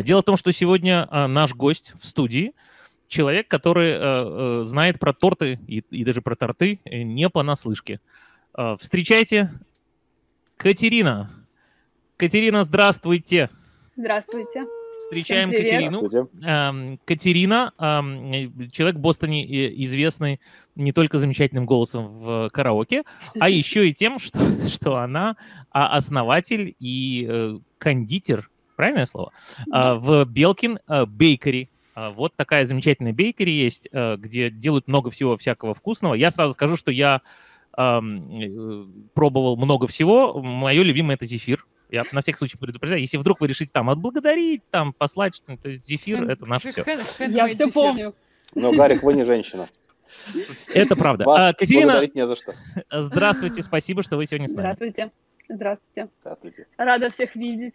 Дело в том, что сегодня а, наш гость в студии человек, который а, знает про торты и, и даже про торты э, не понаслышке. А, встречайте Катерина. Катерина, здравствуйте. Здравствуйте. Встречаем Катерину. Эм, Катерина, эм, человек в Бостоне известный не только замечательным голосом в караоке, а еще и тем, что, что она основатель и э, кондитер, правильное слово, э, в Белкин Бейкери. Э, вот такая замечательная бейкери есть, где делают много всего всякого вкусного. Я сразу скажу, что я пробовал много всего. Мое любимое это зефир. Я на всякий случай предупреждаю, если вдруг вы решите там отблагодарить, там послать что-то, зефир, это наше все. Я все помню. Но, Гарик, вы не женщина. Это правда. Вас а, Катерина, не за что. здравствуйте, спасибо, что вы сегодня с нами. Здравствуйте. Здравствуйте. Здравствуйте. Рада всех видеть.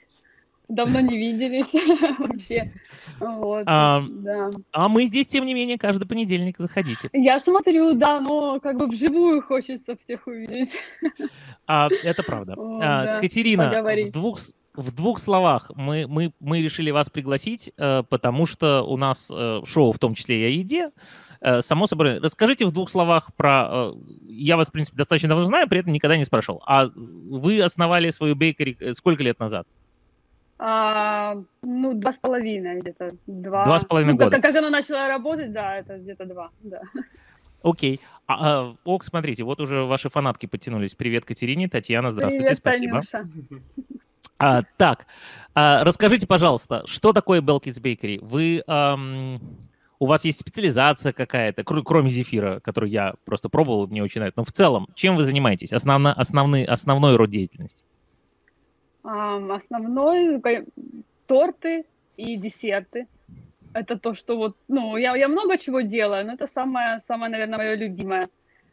Давно не виделись вообще. Вот, а, да. а мы здесь, тем не менее, каждый понедельник заходите. Я смотрю, да, но как бы вживую хочется всех увидеть. А, это правда. О, а, да, Катерина, в двух, в двух словах мы, мы, мы решили вас пригласить, э, потому что у нас э, шоу, в том числе и о еде. Э, само собой, расскажите в двух словах про... Я вас, в принципе, достаточно давно знаю, при этом никогда не спрашивал. А вы основали свою бейкери сколько лет назад? А, ну, два с половиной где-то. Два, два с половиной ну, года. Как, как оно начало работать, да, это где-то два, да. Окей. А, а, ок, смотрите, вот уже ваши фанатки подтянулись. Привет, Катерине. Татьяна, здравствуйте, Привет, спасибо. А, так, а, расскажите, пожалуйста, что такое Belkins Bakery? Вы, ам, у вас есть специализация какая-то, кр- кроме зефира, который я просто пробовал, мне очень нравится. Но в целом, чем вы занимаетесь? Основно, основный, основной род деятельности? Основной торты и десерты. Это то, что вот, ну, я, я много чего делаю, но это самое, самое, наверное, мое любимое.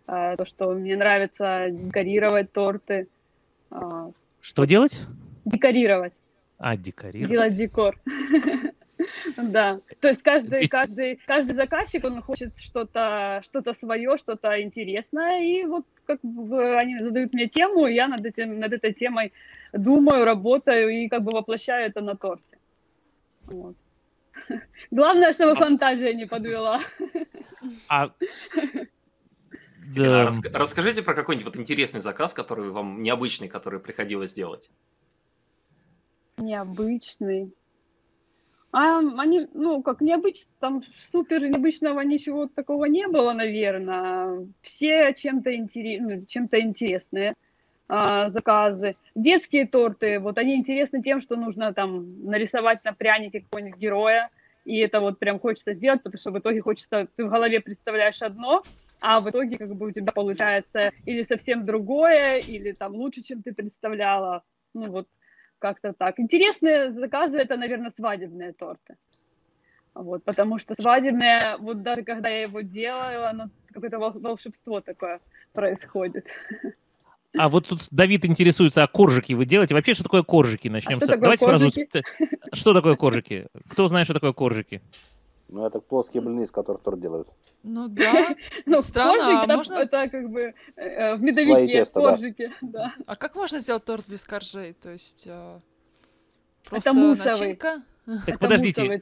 А, то, что мне нравится декорировать торты. А, что делать? Декорировать. А, декорировать. Делать декор. Да, то есть каждый, каждый, каждый заказчик, он хочет что-то что свое, что-то интересное, и вот как бы они задают мне тему, и я над, этим, над этой темой думаю, работаю и как бы воплощаю это на торте. Вот. Главное, чтобы а... фантазия не подвела. А... Да. Расскажите про какой-нибудь вот интересный заказ, который вам необычный, который приходилось делать. Необычный. А они, ну, как необычно, там супер необычного ничего такого не было, наверное. Все чем-то интерес, ну, чем-то интересные а, заказы. Детские торты, вот они интересны тем, что нужно там нарисовать на прянике какого-нибудь героя, и это вот прям хочется сделать, потому что в итоге хочется, ты в голове представляешь одно, а в итоге как бы у тебя получается или совсем другое, или там лучше, чем ты представляла. Ну вот, как-то так. Интересные заказы это, наверное, свадебные торты. Вот, потому что свадебные, вот даже когда я его делаю, оно какое-то волшебство такое происходит. А вот тут Давид интересуется, а коржики вы делаете? Вообще, что такое коржики? Начнем а что с... Такое Давайте коржики? сразу. Что такое коржики? Кто знает, что такое коржики? Ну, это плоские блины, из которых торт делают. Ну да, ну, странно, а можно... Это как бы э, в медовике, коржики, да. А как можно сделать торт без коржей? То есть э, просто начинка? Так подождите,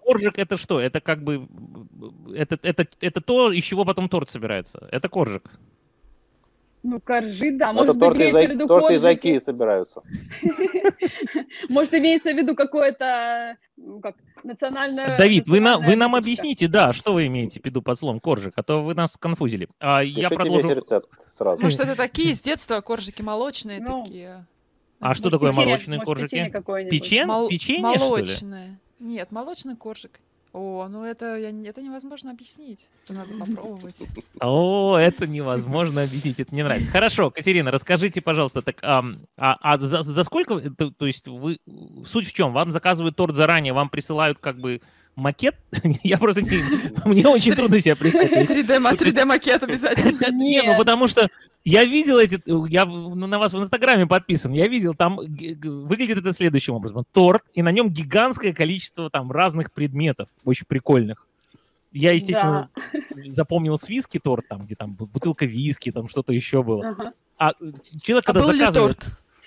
коржик это что? Это как бы... Это, это, это то, из чего потом торт собирается. Это коржик. Ну, коржи, да. Может быть, имеется в виду торты из Айки собираются. Может, имеется в виду какое-то ну, как, национальное... Давид, вы, на, вы нам объясните, да, что вы имеете в виду под словом коржик, а то вы нас конфузили. А я продолжу... рецепт сразу. Может, это такие с детства коржики молочные ну, такие? А что такое молочные коржики? Печенье? Печенье, Молочные. Нет, молочный коржик. О, ну это, я, это невозможно объяснить. Это надо попробовать. О, это невозможно объяснить. Это мне нравится. Хорошо, Катерина, расскажите, пожалуйста, так, а, а, а за, за сколько, то, то есть вы, суть в чем? Вам заказывают торт заранее, вам присылают как бы макет? Я просто не... Мне очень трудно себе представить. 3D-макет обязательно. Не, ну потому что я видел эти... Я на вас в Инстаграме подписан. Я видел, там выглядит это следующим образом. Торт, и на нем гигантское количество там разных предметов, очень прикольных. Я, естественно, запомнил с виски торт, там, где там бутылка виски, там что-то еще было. А человек, а когда заказывает...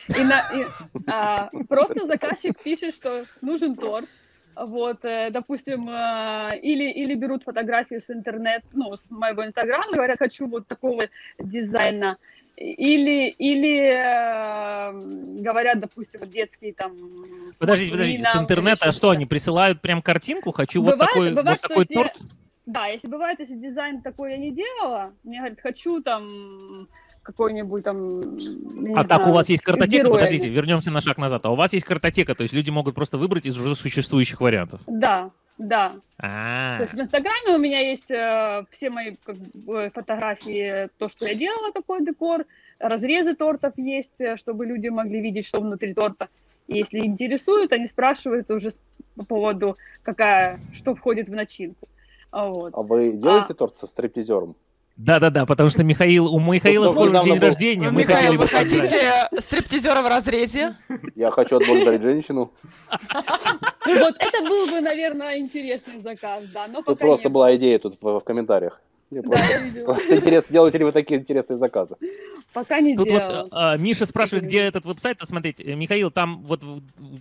И на, и, а, просто заказчик пишет, что нужен торт, вот, э, допустим, э, или, или берут фотографии с интернет, ну, с моего инстаграма, говорят, хочу вот такого дизайна, или, или э, говорят, допустим, детские там... Подождите, подождите, с интернета, а что, они присылают прям картинку? Хочу бывает, вот такой, бывает, вот такой торт? Если, да, если бывает, если дизайн такой я не делала, мне говорят, хочу там какой-нибудь там... А так у вас есть картотека? Героями. Подождите, вернемся на шаг назад. А у вас есть картотека, то есть люди могут просто выбрать из уже существующих вариантов? Да, да. А-а-а. То есть в Инстаграме у меня есть э, все мои как бы, фотографии, то, что я делала, какой декор, разрезы тортов есть, э, чтобы люди могли видеть, что внутри торта. И если интересуют, они спрашивают уже по поводу, какая, что входит в начинку. Вот. А вы делаете а... торт со стриптизером? Да-да-да, потому что Михаил, у Михаила скоро день был... рождения. Мы Михаил, вы хотите стриптизера в разрезе? Я хочу отблагодарить женщину. Вот это был бы, наверное, интересный заказ, да, но Тут просто была идея тут в комментариях. Мне да, просто, просто интересно, делаете ли вы такие интересные заказы? Пока не Тут делал. вот а, Миша спрашивает, где этот веб-сайт посмотреть. Э, Михаил, там вот,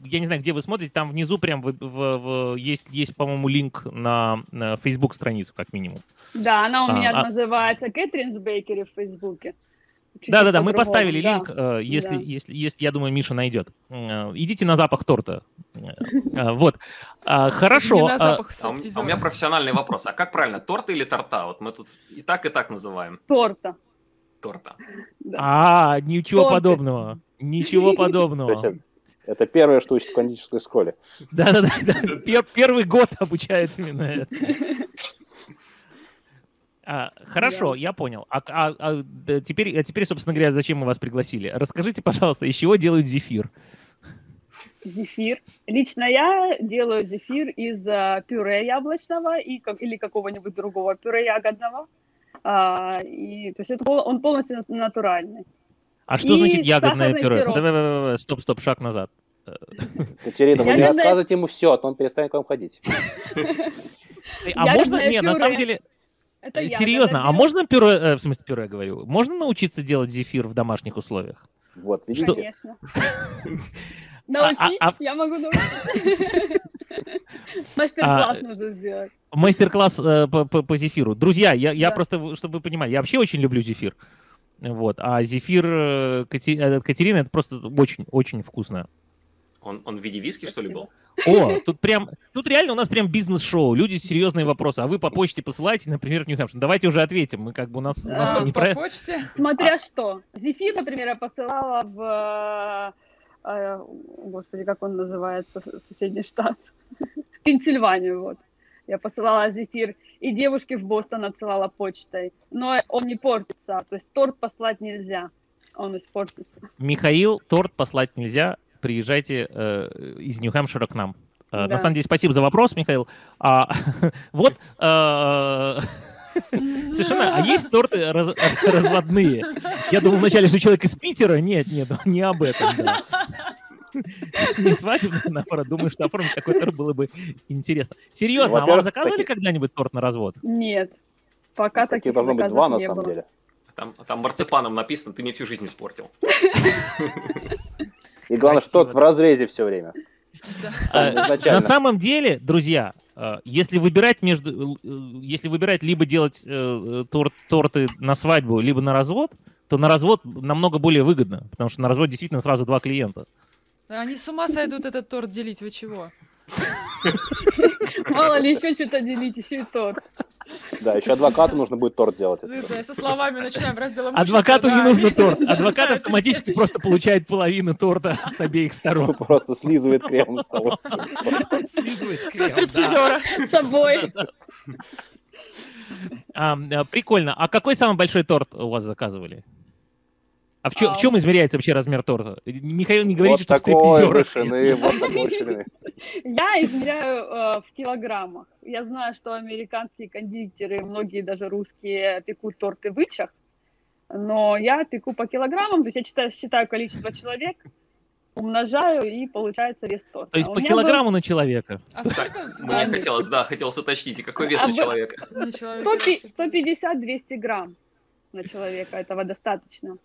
я не знаю, где вы смотрите, там внизу прям в, в, в, есть, есть, по-моему, линк на, на Facebook страницу, как минимум. Да, она у а, меня а... называется Кэтринс Бейкери в Фейсбуке. Да-да-да, мы поставили да. линк, э, если, да. если, если, я думаю, Миша найдет. Э, идите на запах торта. Э, вот. А, хорошо. А, а у меня профессиональный вопрос. А как правильно, торта или торта? Вот мы тут и так, и так называем. Торта. Торта. А, ничего подобного. Ничего подобного. Это первое, что учат в кондитерской школе. Да-да-да. Первый год обучают именно это. А, хорошо, я, я понял. А, а, а, теперь, а теперь, собственно говоря, зачем мы вас пригласили? Расскажите, пожалуйста, из чего делают зефир? Зефир. Лично я делаю зефир из а, пюре яблочного и, как, или какого-нибудь другого пюре ягодного. А, и, то есть это, он полностью натуральный. А что и значит ягодное пюре? Сироп. Стоп, стоп, шаг назад. Катерина, вы не рассказывайте ему все, а то он перестанет к вам ходить. А можно? Нет, на самом деле... Это э, Серьезно, а можно пюре, э, в смысле пюре говорю, можно научиться делать зефир в домашних условиях? Вот, видите? Конечно. Научи, а, а, я могу научить. Мастер-класс нужно сделать. Мастер-класс э, по, по, по зефиру. Друзья, я, я просто, чтобы вы понимали, я вообще очень люблю зефир. Вот, а зефир э, Катерины это просто очень-очень вкусно. Он, он в виде виски, что ли, был? О, тут прям, тут реально у нас прям бизнес-шоу. Люди серьезные вопросы. А вы по почте посылаете, например, в Нью-Хэмпшир. Давайте уже ответим. Мы как бы у нас, у нас а, не по про... почте. Смотря а. что. Зефир, например, я посылала в... Э, господи, как он называется, соседний штат? Пенсильванию, вот. Я посылала зефир, и девушке в Бостон отсылала почтой. Но он не портится, то есть торт послать нельзя, он испортится. Михаил, торт послать нельзя, приезжайте э, из Нью-Хэмпшира к нам. Э, да. На самом деле, спасибо за вопрос, Михаил. А, вот э, Совершенно. А есть торты раз, разводные? Я думал вначале, что человек из Питера. Нет, нет, не об этом. Да. Не свадебный, наоборот. Думаю, что оформить такой торт было бы интересно. Серьезно, а вам заказывали когда-нибудь торт на развод? Нет. Пока таких Таких должно быть два, на самом деле. Там, там марципаном написано, ты мне всю жизнь испортил. И главное, что в разрезе все время. А, на самом деле, друзья, а, если выбирать между, э, если выбирать либо делать э, торт, торты на свадьбу, либо на развод, то на развод намного более выгодно, потому что на развод действительно сразу два клиента. Они с ума сойдут этот торт делить, вы чего? Мало ли еще что-то делить, еще и торт. Да, еще адвокату нужно будет торт делать. Да, со словами начинаем раздел Адвокату не нужно торт. Адвокат автоматически просто получает половину торта с обеих сторон. Просто слизывает крем с того. Со стриптизера. С собой. А, прикольно. А какой самый большой торт у вас заказывали? А в, чё, а, в чем измеряется вообще размер торта? Михаил не говорит, вот что такой вышины, вот такой ширины. Я измеряю э, в килограммах. Я знаю, что американские кондитеры, многие даже русские, пекут торты в вычах, но я пеку по килограммам, то есть я считаю, считаю количество человек, умножаю, и получается вес торта. То есть а по килограмму был... на человека? А сколько? Мне хотелось, да, хотелось уточнить, какой вес а на человека? 150-200 грамм на человека, этого достаточно.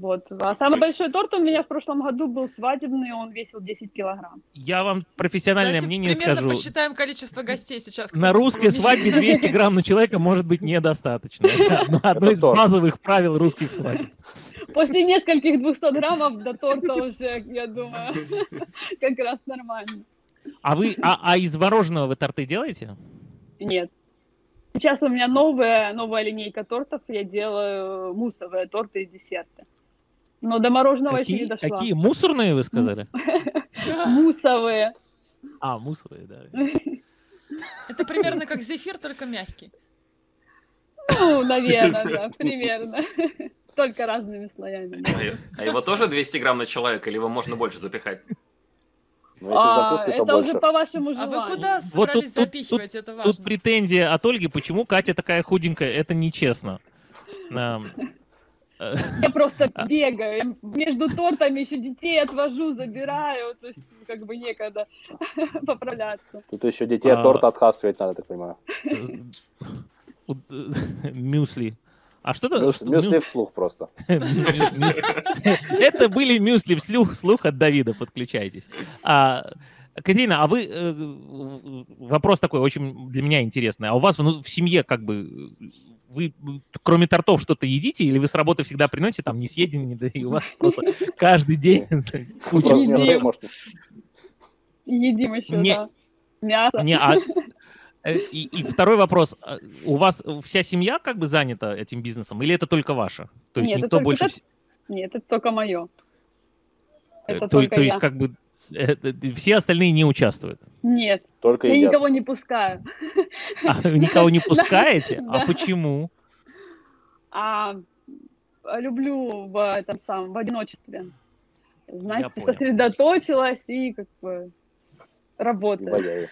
Вот. А самый большой торт у меня в прошлом году был свадебный, он весил 10 килограмм. Я вам профессиональное Давайте мнение примерно скажу. посчитаем количество гостей сейчас. На русской свадьбе 200 грамм на человека может быть недостаточно. Это одно, из базовых правил русских свадеб. После нескольких 200 граммов до торта уже, я думаю, как раз нормально. А вы, а, а из мороженого вы торты делаете? Нет. Сейчас у меня новая, новая линейка тортов. Я делаю муссовые торты и десерты. Но до мороженого еще не Какие, дошла. какие мусорные вы сказали? Муссовые. А, мусорные, да. Это примерно как зефир, только мягкий. Ну, наверное, да, примерно. Только разными слоями. А его тоже 200 грамм на человека, или его можно больше запихать? Ну, А, это больше. уже по вашему А желанию. вы куда Вот тут- собрались тут- запихивать? Это Тут важно. претензия от Ольги, почему Катя такая худенькая, это нечестно. Э, Я просто бегаю, между тортами еще детей отвожу, забираю, то есть как бы некогда поправляться. Тут еще детей от А. торта отхасывать надо, так понимаю. у- э, Мюсли. А что это? Мюсли мю- вслух просто. Это были мюсли вслух, слух от Давида, подключайтесь. Катерина, а вы, э, вопрос такой очень для меня интересный. А у вас ну, в семье как бы, вы кроме тортов что-то едите, или вы с работы всегда приносите, там не съеден, не да, и у вас просто каждый день куча... Едим. еще, Не- да. Мясо. Не, а, э, и, и второй вопрос. А, У вас вся семья как бы занята этим бизнесом, или это только ваша? То есть Нет, это никто только больше... это- Нет, это только мое. э, Это то, только то есть я. как бы все остальные не участвуют? Нет, Только я едят. никого не пускаю. А, вы никого не пускаете? Да. А почему? А люблю в этом самом, в одиночестве. Знаете, сосредоточилась и как бы работаю.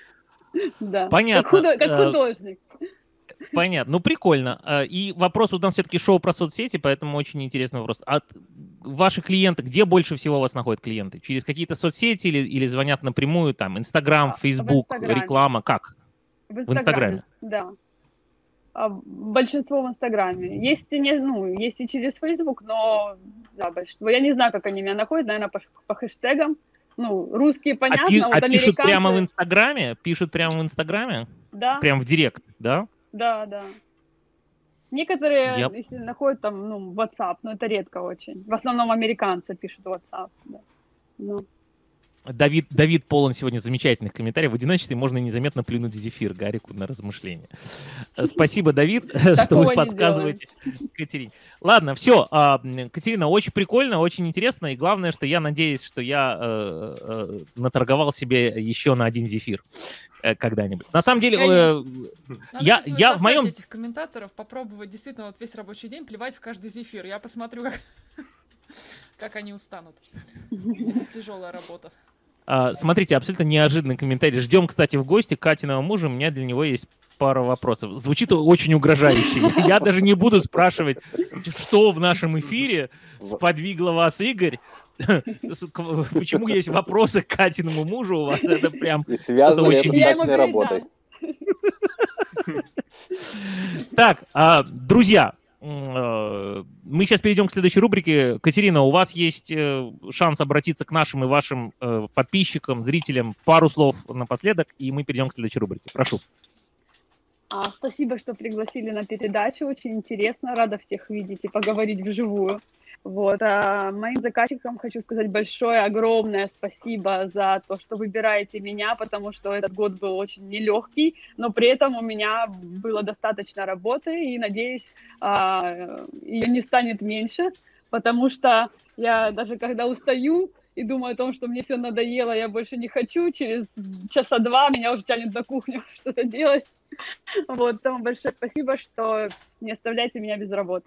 Да. Понятно. Как, худо- как Э, художник. Понятно. Ну, прикольно. А, И вопрос, у нас все-таки шоу про соцсети, поэтому очень интересный вопрос. А ваши клиенты, где больше всего вас находят клиенты? Через какие-то соцсети или, или звонят напрямую, там, Инстаграм, А, Фейсбук, реклама, как? В Инстаграме. Да. А большинство в Инстаграме. Есть и, не, ну, есть и через Фейсбук, но да, большинство. Я не знаю, как они меня находят, наверное, по, по хэштегам. Ну, русские, понятно, а пи- вот а пишут прямо в американцы- Инстаграме? Пишут прямо в Инстаграме? Да, Прям в директ, да? да, да. Некоторые, Я- если находят там, ну, WhatsApp, но это редко очень. В основном американцы пишут WhatsApp. Да. Ну, Давид, Давид полон сегодня замечательных комментариев. В одиночестве можно незаметно плюнуть в зефир Гарику на размышление. Э, Спасибо, Давид, что вы подсказываете Катерине. Ладно, все. Катерина, очень прикольно, очень интересно. И главное, что я надеюсь, что я э, э, наторговал себе еще на один зефир когда-нибудь. На самом деле, э, Надо я, я в моем... этих комментаторов попробовать действительно вот весь рабочий день плевать в каждый зефир. Я посмотрю, как, как они устанут. Это тяжелая работа. А, Смотрите, абсолютно неожиданный комментарий. Ждем, кстати, в гости Катиного мужа. У меня для него есть пара вопросов. Звучит очень угрожающе. Я даже не буду спрашивать, что в нашем эфире сподвигло вас, Игорь. Почему есть вопросы к Катиному мужу у вас? Это прям... И связано ли очень это с Я ему работой? Так, а, друзья, мы сейчас перейдем к следующей рубрике. Катерина, у вас есть э, шанс обратиться к нашим и вашим э, подписчикам, зрителям. Пару слов напоследок, и мы перейдем к следующей рубрике. Прошу. А, спасибо, что пригласили на передачу. Очень интересно. Рада всех видеть и поговорить вживую. Вот. А моим заказчикам хочу сказать большое, огромное спасибо за то, что выбираете меня, потому что этот год был очень нелегкий, но при этом у меня было достаточно работы, и, надеюсь, а, ее не станет меньше, потому что я даже когда устаю и думаю о том, что мне все надоело, я больше не хочу, через часа два меня уже тянет на кухню что-то делать. Вот, поэтому большое спасибо, что не оставляйте меня без работы.